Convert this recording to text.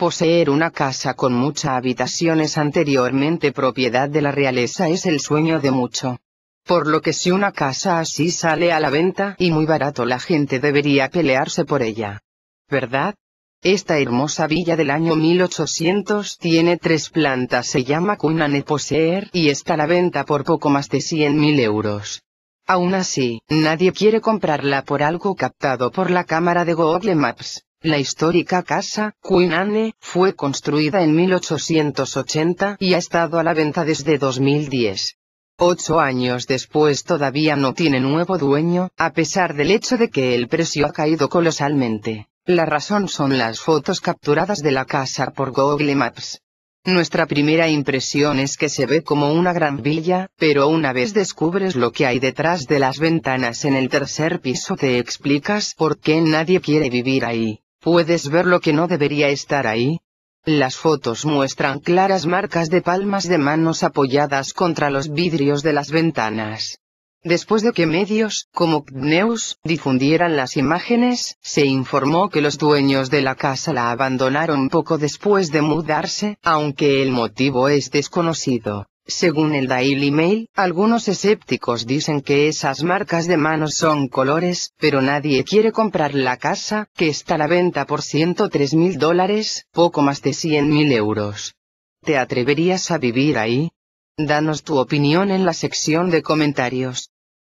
Poseer una casa con muchas habitaciones anteriormente propiedad de la realeza es el sueño de mucho. Por lo que si una casa así sale a la venta y muy barato la gente debería pelearse por ella. ¿Verdad? Esta hermosa villa del año 1800 tiene tres plantas, se llama Queen Poseer y está a la venta por poco más de 100 mil euros. Aún así, nadie quiere comprarla por algo captado por la cámara de Google Maps. La histórica casa, Queen Anne, fue construida en 1880 y ha estado a la venta desde 2010. Ocho años después todavía no tiene nuevo dueño, a pesar del hecho de que el precio ha caído colosalmente. La razón son las fotos capturadas de la casa por Google Maps. Nuestra primera impresión es que se ve como una gran villa, pero una vez descubres lo que hay detrás de las ventanas en el tercer piso te explicas por qué nadie quiere vivir ahí. ¿Puedes ver lo que no debería estar ahí? Las fotos muestran claras marcas de palmas de manos apoyadas contra los vidrios de las ventanas. Después de que medios, como CNews, difundieran las imágenes, se informó que los dueños de la casa la abandonaron poco después de mudarse, aunque el motivo es desconocido. Según el Daily Mail, algunos escépticos dicen que esas marcas de manos son colores, pero nadie quiere comprar la casa, que está a la venta por 103 mil dólares, poco más de 100 mil euros. ¿Te atreverías a vivir ahí? Danos tu opinión en la sección de comentarios.